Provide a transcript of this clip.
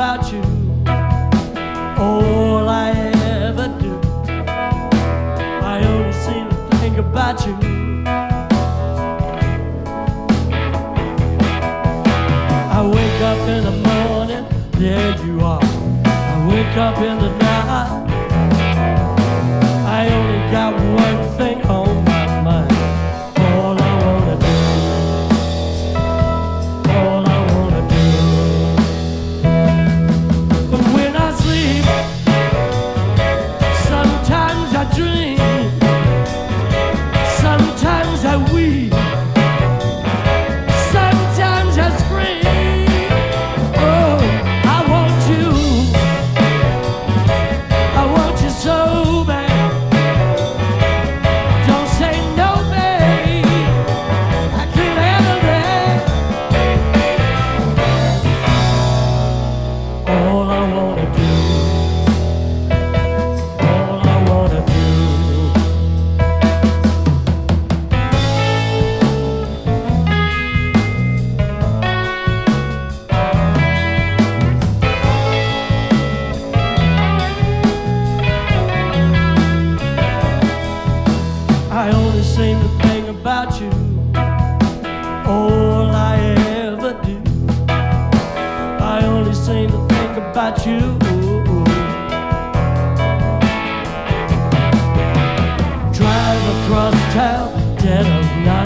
about you. All I ever do, I only seem to think about you. I wake up in the morning, there you are. I wake up in the night. only think about you. All I ever do. I only think about you. Drive across town dead of night.